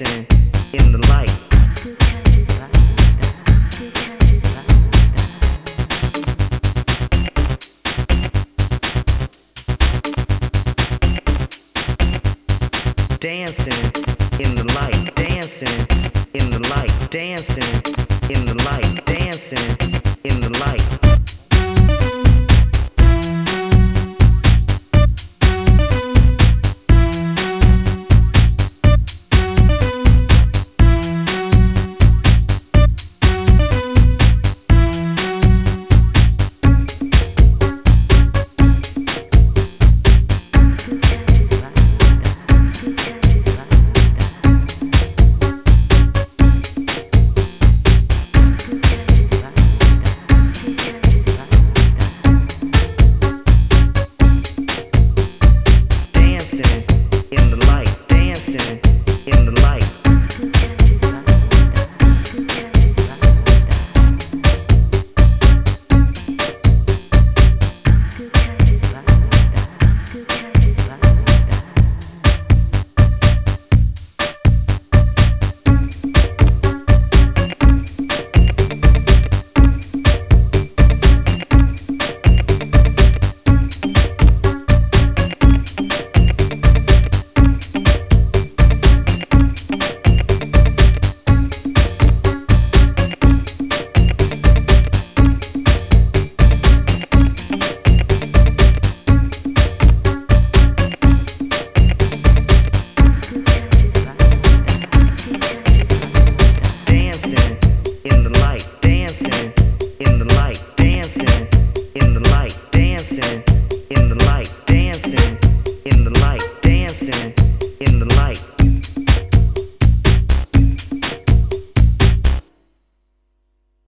listen.